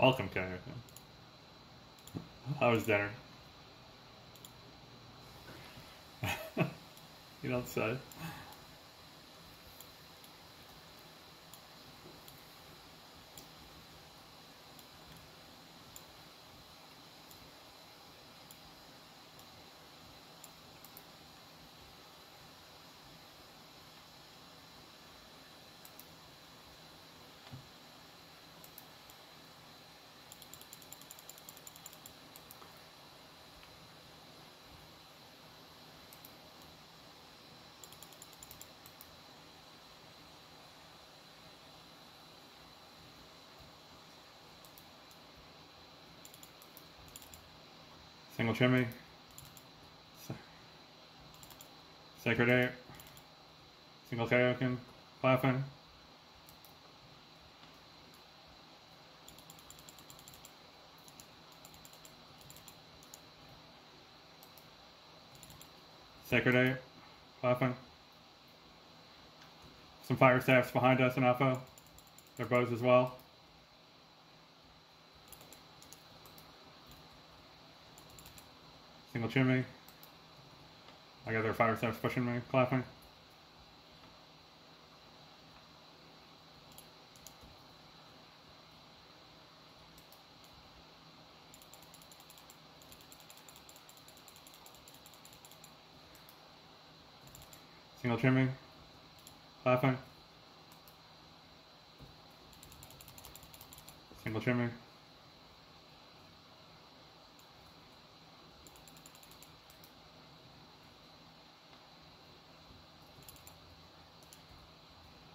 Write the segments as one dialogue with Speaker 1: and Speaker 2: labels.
Speaker 1: Welcome, Karen. How was dinner? you don't say. Single chimney. Sacred Air. Single Kaioken. Clapping. Sacred Air. Clapping. Some fire staffs behind us in Alpha. Their bows as well. Single chimney. I got their fire staffs pushing me, clapping. Single chimney. Clapping. Single chimney.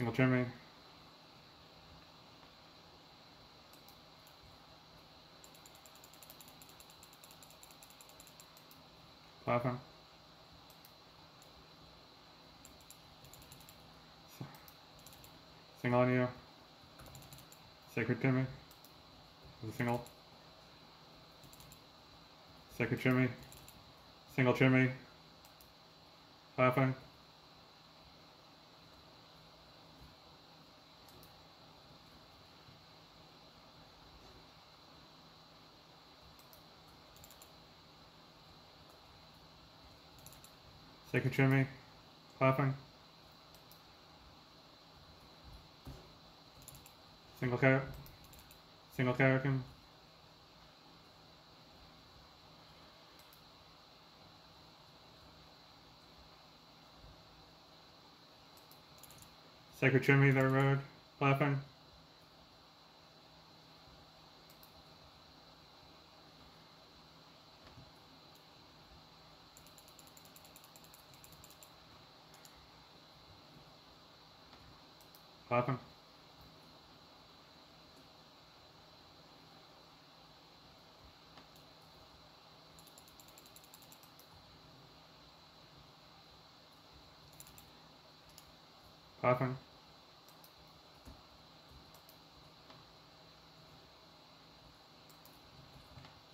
Speaker 1: Single Timmy. Clapping. Single on you. Sacred a single. Sacred Chimney. Single chimney. Clapping. Second chimney. Clapping. Single carrot. Single carrican. Sacred Chimney, their road, clapping. Clapping. Clapping.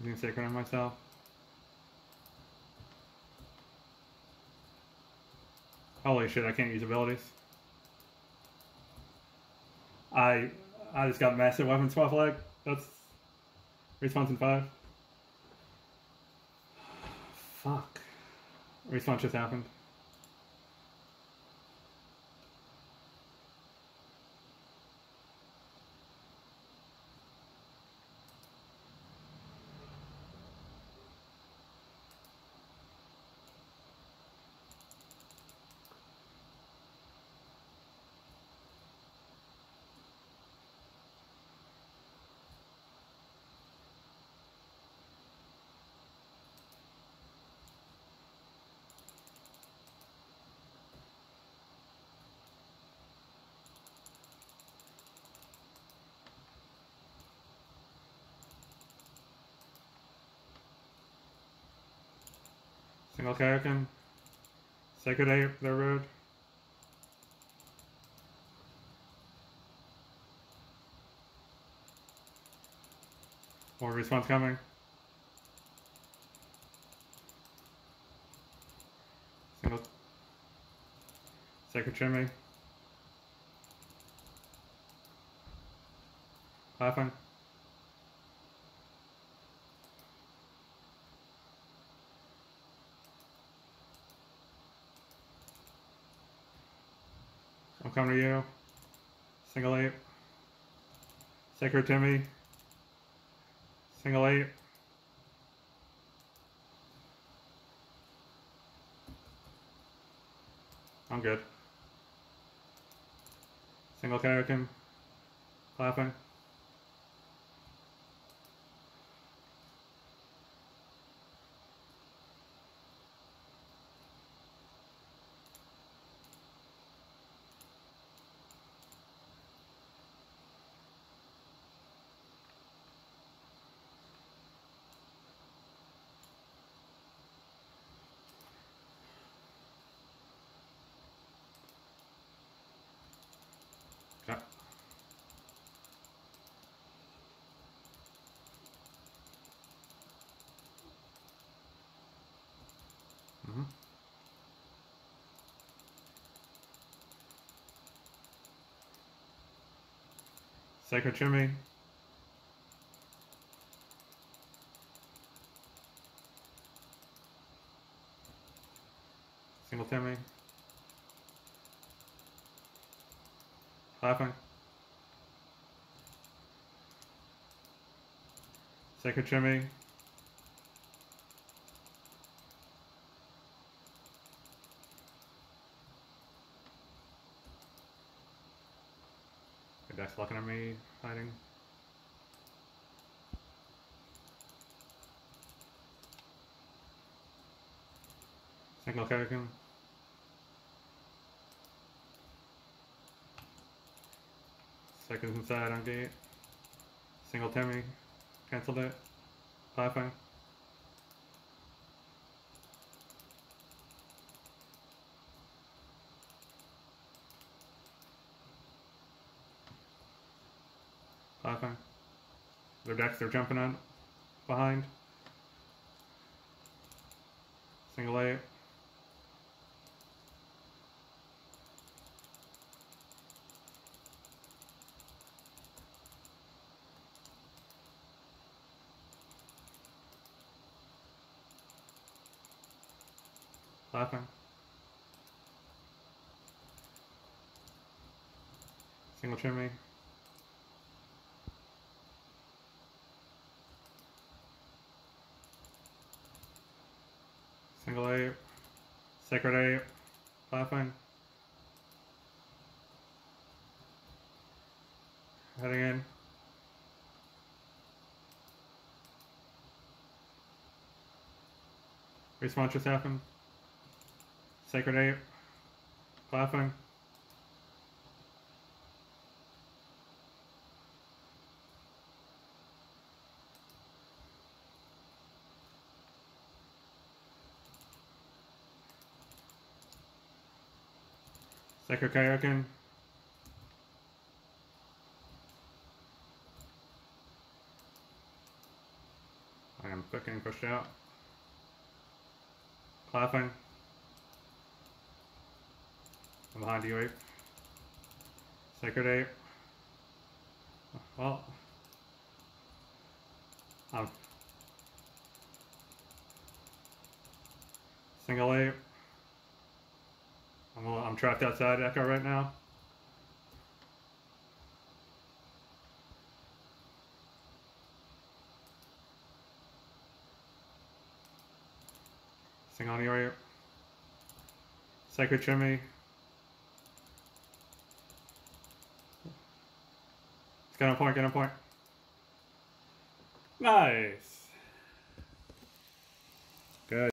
Speaker 1: Using Sacred on myself. Holy shit, I can't use abilities. I I just got massive weapon swap lag. That's respawns in five. Fuck. Respawns just happened. Single Kayakin. Sacred Ape, their road. More respawns coming. Single. Sacred Chimney. Laughing. Coming to you. Single eight. Sacred Timmy. Single eight. I'm good. Single Kayakin. Laughing. Chimney. Single Timmy. Laughing. Sacred Chimney. Looking at me, hiding. Single Kayakin. Seconds inside on gate. Single Timmy. Cancelled it. Laughing. Laughing. Their decks they're jumping on behind. Single eight. Laughing. Single chimney. Single ape. Sacred ape. Laughing. Heading in. Respawns just happened. Sacred Ape. Laughing. Sacred Kayakin. I am fucking pushed out. Clapping. I'm behind you, ape. Sacred ape. Well, I'm single ape. I'm I'm trapped outside Echo right now. Sing on your. Sacred chimney. Get on point, get on point. Nice. Good.